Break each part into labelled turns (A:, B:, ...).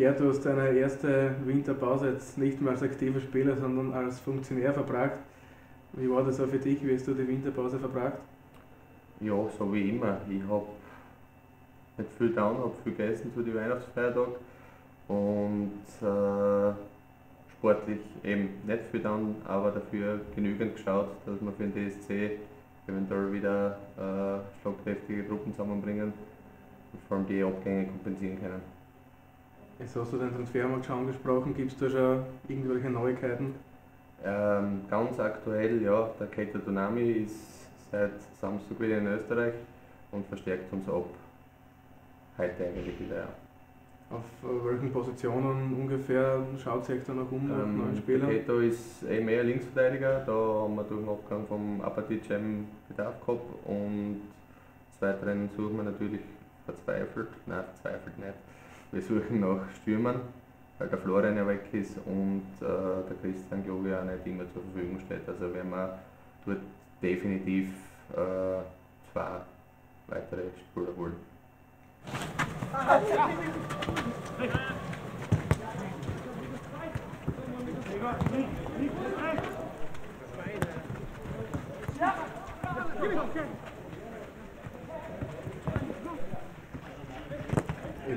A: Gerd, du hast deine erste Winterpause jetzt nicht mehr als aktiver Spieler, sondern als Funktionär verbracht. Wie war das auch für dich? Wie hast du die Winterpause verbracht?
B: Ja, so wie immer. Ich habe nicht viel down, habe viel gegessen zu den Weihnachtsfeiertagen und äh, sportlich eben nicht viel down, aber dafür genügend geschaut, dass wir für den DSC eventuell wieder äh, schlagkräftige Truppen zusammenbringen und vor allem die Abgänge kompensieren können.
A: Jetzt hast du den Transfermarkt schon angesprochen, gibt es da schon irgendwelche Neuigkeiten?
B: Ähm, ganz aktuell, ja, der Keita Dynami ist seit Samstag wieder in Österreich und verstärkt uns ab. Heute eigentlich wieder, ja.
A: Auf welchen Positionen ungefähr schaut sich da noch um nach ähm, neuen Spielern?
B: Keto ist eh mehr Linksverteidiger, da haben wir durch den Abgang vom Apatic Bedarf gehabt und des Weiteren suchen wir natürlich verzweifelt, nein verzweifelt nicht, wir suchen nach Stürmern, weil der Florian ja weg ist und äh, der Christian glaube ich auch nicht immer zur Verfügung steht. Also wenn wir dort definitiv äh, zwei weitere Spieler holen.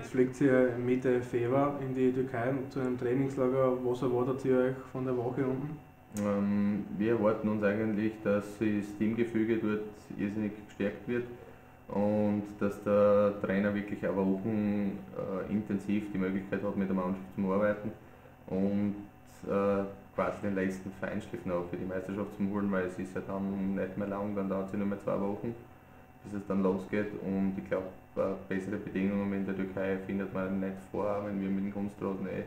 A: Jetzt fliegt ihr Mitte Februar in die Türkei zu einem Trainingslager. Was erwartet ihr euch von der Woche unten?
B: Ähm, wir erwarten uns eigentlich, dass das Teamgefüge dort irrsinnig gestärkt wird und dass der Trainer wirklich auch Wochen äh, intensiv die Möglichkeit hat, mit der Mannschaft zu arbeiten und äh, quasi den letzten Feinschliff noch für die Meisterschaft zu holen, weil es ist ja dann nicht mehr lang, dann dauert es ja nur mehr zwei Wochen, bis es dann losgeht und ich glaube, äh, bessere Bedingungen in der Türkei findet man nicht vor, wenn wir mit dem Kunstrasen eh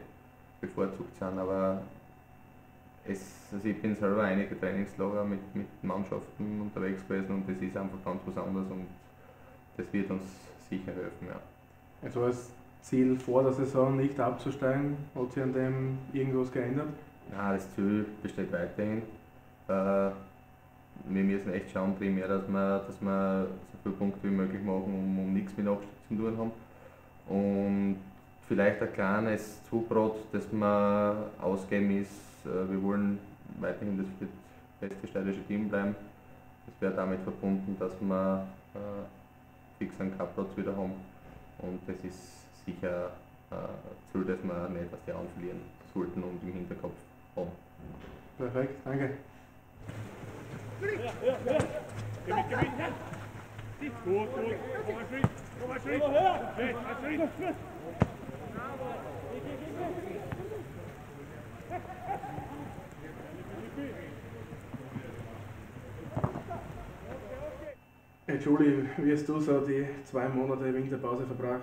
B: bevorzugt sind, aber es, also ich bin selber einige Trainingslager mit, mit Mannschaften unterwegs gewesen und das ist einfach ganz was anderes und das wird uns sicher helfen. Ja.
A: Also als Ziel vor der Saison nicht abzusteigen, hat sich an dem irgendwas geändert?
B: Nein, das Ziel besteht weiterhin. Äh, wir müssen echt schauen, primär, dass wir, dass wir so viele Punkte wie möglich machen, um, um nichts mit Abstieg zu tun haben. Und vielleicht ein kleines Zubrot, das wir ausgeben, ist, äh, wir wollen weiterhin das beste steirische Team bleiben. Das wäre damit verbunden, dass wir äh, fix einen Cup-Platz wieder haben. Und das ist sicher ein äh, Ziel, das wir nicht aus den Augen verlieren sollten und im Hinterkopf haben.
A: Perfekt, danke. Ja, ja, ja. Gewinn, gewinn, ja. Gut, gut. Komm mal schön. Komm mal schön. Schön, schön. Hey Julie, wie hast du so die zwei Monate Winterpause verbracht?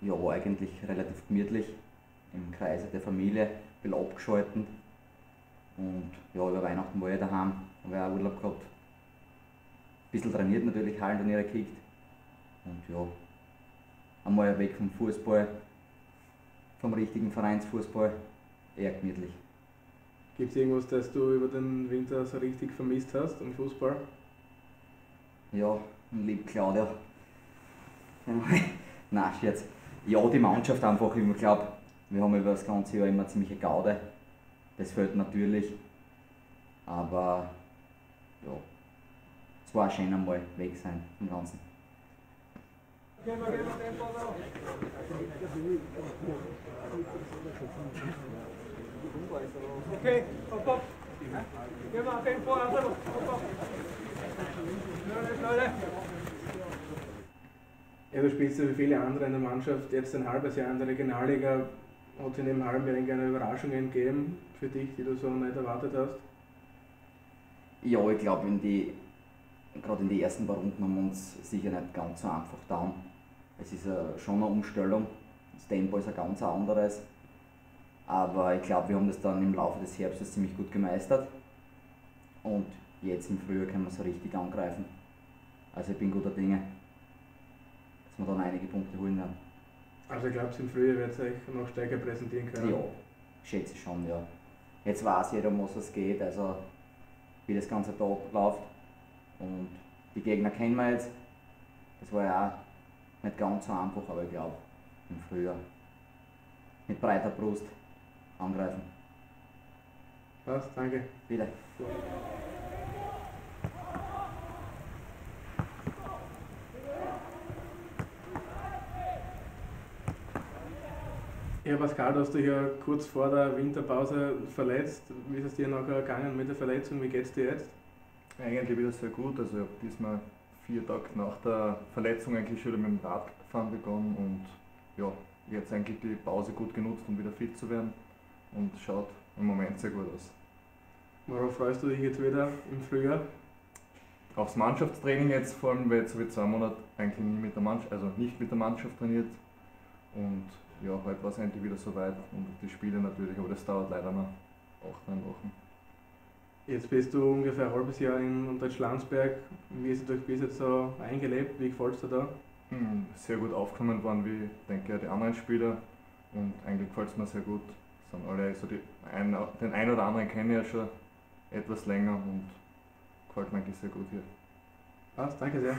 C: Ja, eigentlich relativ gemütlich, im Kreise der Familie, ein bisschen abgeschalten. Und ja, über Weihnachten war ich daheim, habe ich auch Urlaub gehabt. Ein bisschen trainiert natürlich, Hallenturniere gekickt. Und ja, einmal weg vom Fußball, vom richtigen Vereinsfußball, eher gemütlich.
A: Gibt es irgendwas, das du über den Winter so richtig vermisst hast am Fußball?
C: ja, lieb Claudia. Nein, Scherz. Ja, die Mannschaft einfach, ich glaube, wir haben über das ganze Jahr immer ziemliche Gaude. Das fällt natürlich. Aber ja, es war schön einmal weg sein vom Ganzen. Okay, hopp, hopp. Gehen wir Tempo, hopp, hopp.
A: Ja, du spielst ja wie viele andere in der Mannschaft jetzt ein halbes Jahr in der Regionalliga. Hat es in dem halben Jahr irgendeine Überraschungen gegeben für dich, die du so nicht erwartet hast?
C: Ja, ich glaube, in die, gerade in den ersten paar Runden haben wir uns sicher nicht ganz so einfach getan. Es ist schon eine Umstellung. Das Tempo ist ein ganz anderes. Aber ich glaube, wir haben das dann im Laufe des Herbstes ziemlich gut gemeistert. Und jetzt im Frühjahr können wir so richtig angreifen. Also ich bin guter Dinge, dass wir dann einige Punkte holen werden.
A: Also ich glaube, im Frühjahr wird es euch noch stärker präsentieren können?
C: Ja, schätze schon, ja. Jetzt weiß jeder, um was es geht, also wie das Ganze da abläuft. Und die Gegner kennen wir jetzt. Das war ja auch nicht ganz so einfach, aber ich glaube, im Frühjahr mit breiter Brust angreifen.
A: Passt, danke.
C: Bitte.
A: Ja, Pascal, du hast dich ja kurz vor der Winterpause verletzt. Wie ist es dir nachher gegangen mit der Verletzung? Wie geht's dir jetzt?
D: Eigentlich wieder sehr gut. Also ich habe diesmal vier Tage nach der Verletzung eigentlich schon wieder mit dem Radfahren begonnen und ja, jetzt eigentlich die Pause gut genutzt, um wieder fit zu werden und schaut im Moment sehr gut aus.
A: Worauf freust du dich jetzt wieder im Frühjahr?
D: Aufs Mannschaftstraining jetzt vor allem, weil jetzt habe ich zwei Monate eigentlich nie mit der Mannschaft, also nicht mit der Mannschaft trainiert und ja, heute war es endlich wieder soweit und die Spiele natürlich, aber das dauert leider noch acht, neun Wochen.
A: Jetzt bist du ungefähr ein halbes Jahr in Deutschlandsberg. Wie ist es durch bis jetzt so eingelebt? Wie gefällt es dir da?
D: Hm, Sehr gut aufgenommen worden, wie denke ich, die anderen Spieler und eigentlich gefällt es mir sehr gut. Sind alle, so die ein, den einen oder anderen kenne ich ja schon etwas länger und gefällt mir eigentlich sehr gut hier.
A: Passt, danke sehr.